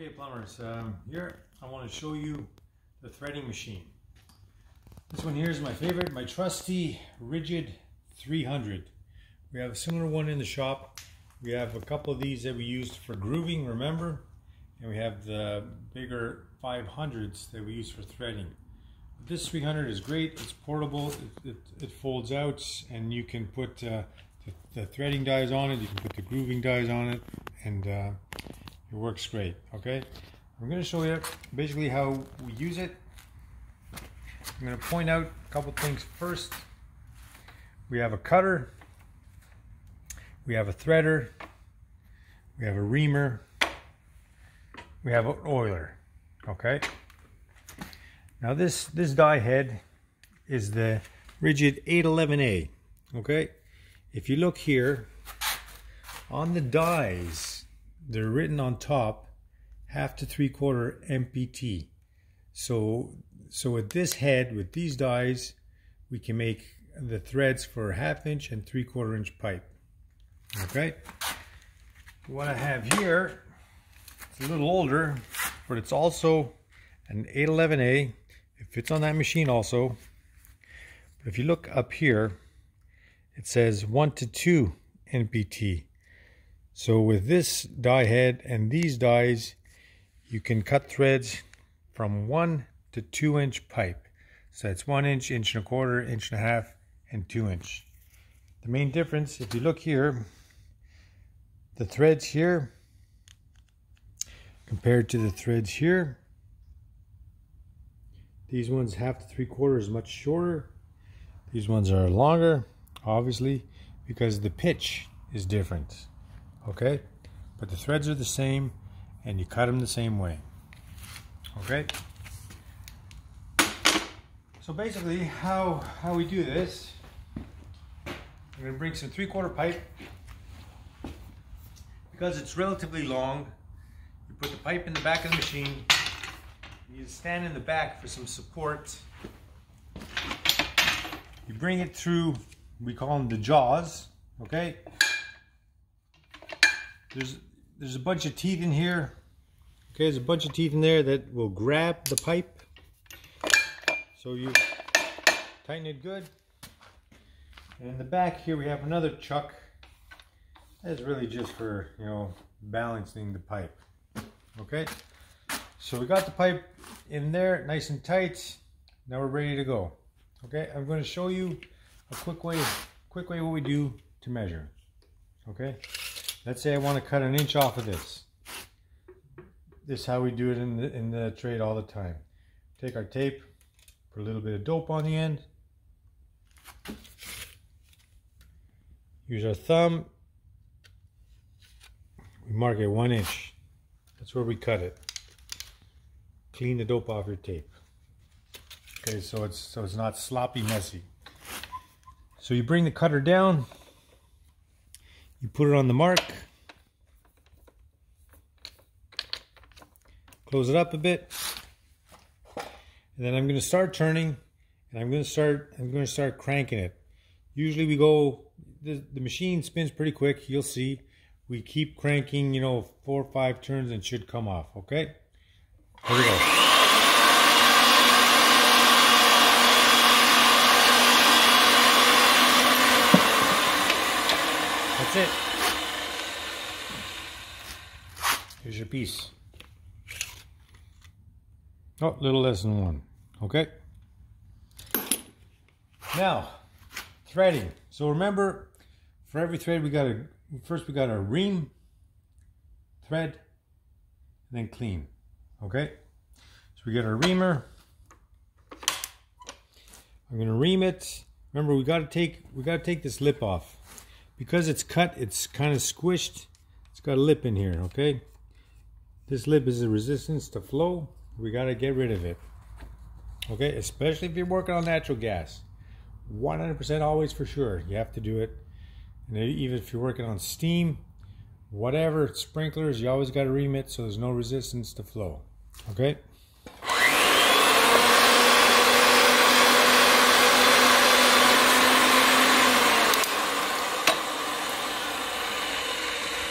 Okay plumbers, um, here I want to show you the threading machine. This one here is my favorite, my trusty Ridgid 300. We have a similar one in the shop. We have a couple of these that we used for grooving, remember? And we have the bigger 500s that we use for threading. This 300 is great, it's portable, it, it, it folds out and you can put uh, the, the, threading dies on it, you can put the grooving dies on it and uh, it works great, okay? I'm going to show you basically how we use it. I'm going to point out a couple things first. We have a cutter, we have a threader, we have a reamer, we have an oiler, okay? Now this, this die head is the Ridgid 811A, okay? If you look here, on the dies, they're written on top half to three quarter MPT. So, so with this head, with these dies, we can make the threads for half inch and three quarter inch pipe. Okay. What I have here, it's a little older, but it's also an 811A. It fits on that machine also. But if you look up here, it says 1 to 2 NPT. So with this die head and these dies, you can cut threads from one to two inch pipe. So it's one inch, inch and a quarter, inch and a half, and two inch. The main difference, if you look here, the threads here compared to the threads here, these ones half to three quarters much shorter. These ones are longer, obviously, because the pitch is different okay? But the threads are the same and you cut them the same way. Okay? So basically how how we do this going to bring some three-quarter pipe. Because it's relatively long you put the pipe in the back of the machine you stand in the back for some support. You bring it through we call them the jaws okay there's there's a bunch of teeth in here. Okay, there's a bunch of teeth in there that will grab the pipe. So you tighten it good. And in the back here we have another chuck. That's really just for, you know, balancing the pipe. Okay? So we got the pipe in there, nice and tight. Now we're ready to go. Okay, I'm going to show you a quick way, quick way what we do to measure. Okay? Let's say I want to cut an inch off of this. This is how we do it in the, in the trade all the time. Take our tape, put a little bit of dope on the end. Use our thumb. We mark it one inch. That's where we cut it. Clean the dope off your tape. Okay, so it's so it's not sloppy messy. So you bring the cutter down, you put it on the mark. Close it up a bit. And then I'm going to start turning and I'm going to start I'm going to start cranking it. Usually we go the, the machine spins pretty quick, you'll see. We keep cranking, you know, four or five turns and should come off, okay? Here we go. That's it. Here's your piece. Oh, little less than one. Okay. Now, threading. So remember, for every thread we got a first we got a ream, thread, and then clean. Okay. So we got our reamer. I'm gonna ream it. Remember, we got to take we got to take this lip off because it's cut, it's kind of squished. It's got a lip in here, okay? This lip is a resistance to flow. We got to get rid of it. Okay, especially if you're working on natural gas. 100% always for sure. You have to do it. And even if you're working on steam, whatever, sprinklers, you always got to ream it so there's no resistance to flow. Okay?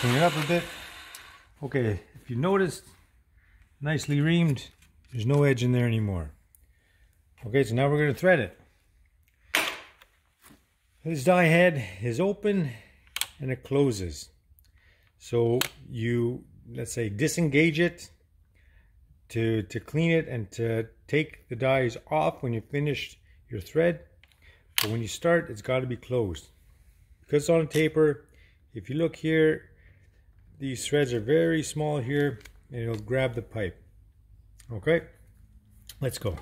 Clean it up a bit. Okay, if you noticed, nicely reamed. There's no edge in there anymore. Okay, so now we're going to thread it. This die head is open and it closes. So you, let's say, disengage it to, to clean it and to take the dies off when you finish your thread. But when you start, it's got to be closed. Because it's on a taper, if you look here, these threads are very small here and it'll grab the pipe. Okay, let's go.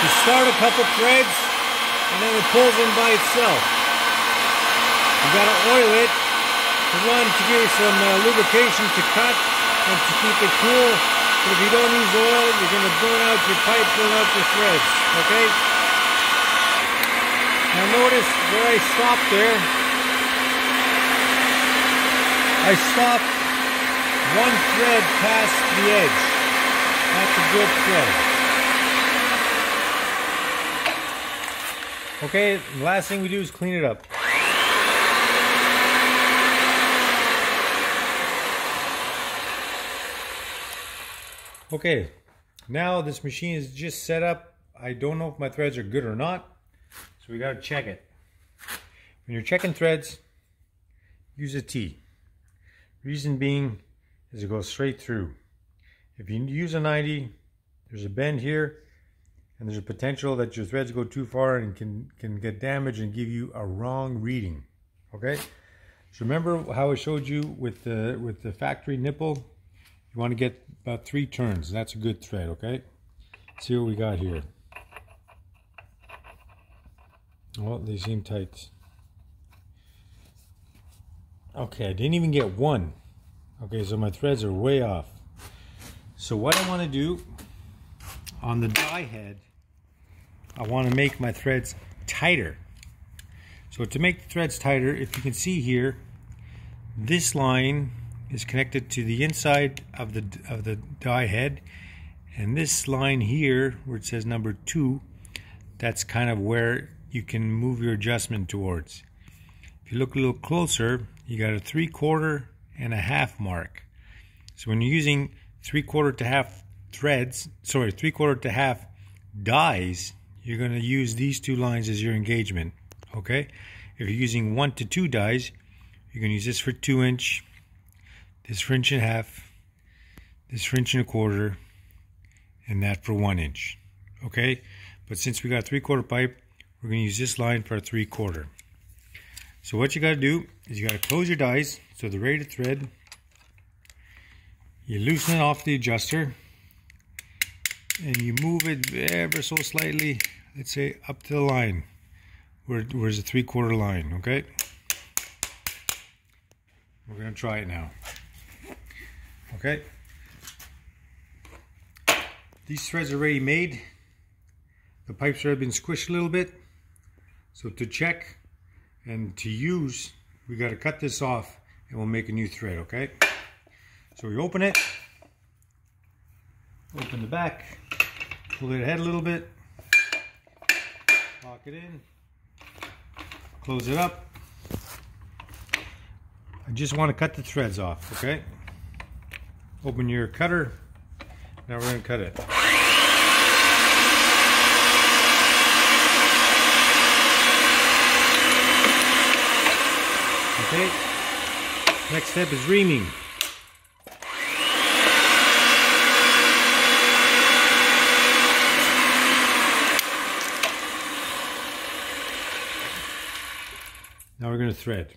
You start a couple threads and then it pulls in by itself. You gotta oil it to one to give you some uh, lubrication to cut and to keep it cool. But if you don't use oil, you're gonna burn out your pipe, burn out your threads. Okay? Now notice where I stopped there. I stopped one thread past the edge. That's a good thread. Okay, last thing we do is clean it up. Okay, now this machine is just set up. I don't know if my threads are good or not, we gotta check it. When you're checking threads, use a T. Reason being is it goes straight through. If you use a 90, there's a bend here, and there's a potential that your threads go too far and can, can get damaged and give you a wrong reading. Okay? So remember how I showed you with the with the factory nipple? You want to get about three turns. That's a good thread, okay? see what we got here. Well, they seem tight. Okay, I didn't even get one. Okay, so my threads are way off. So what I want to do on the die head I want to make my threads tighter. So to make the threads tighter, if you can see here, this line is connected to the inside of the of the die head, and this line here, where it says number two, that's kind of where you can move your adjustment towards. If you look a little closer, you got a three quarter and a half mark. So when you're using three quarter to half threads, sorry, three quarter to half dies, you're going to use these two lines as your engagement. Okay? If you're using one to two dies, you're going to use this for two inch, this for inch and a half, this for inch and a quarter, and that for one inch. Okay? But since we got three quarter pipe, we're going to use this line for a three quarter. So what you got to do is you got to close your dies so they're ready to thread. You loosen it off the adjuster and you move it ever so slightly, let's say up to the line, where, where's the three quarter line, okay? We're gonna try it now. Okay. These threads are already made. The pipes have been squished a little bit. So to check and to use, we gotta cut this off and we'll make a new thread, okay? So we open it, open the back, pull it ahead a little bit, lock it in, close it up. I just want to cut the threads off, okay? Open your cutter. Now we're to cut it. Okay. Next step is reaming. Now we're going to thread.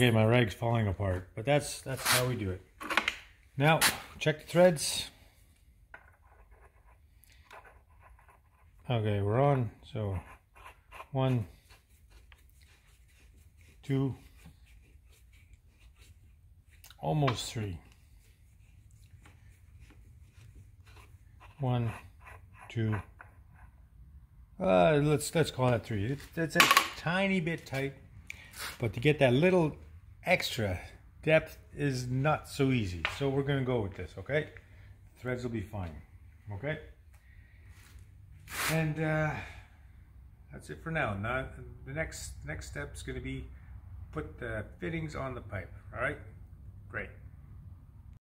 Okay, my rag's falling apart, but that's that's how we do it. Now, check the threads. Okay, we're on. So, one, two, almost three. One, two. Uh, let's let's call that three. It's, it's a tiny bit tight, but to get that little extra depth is not so easy. So we're gonna go with this, okay? Threads will be fine, okay? And uh, that's it for now. Now the next next step is gonna be put the fittings on the pipe. All right, great.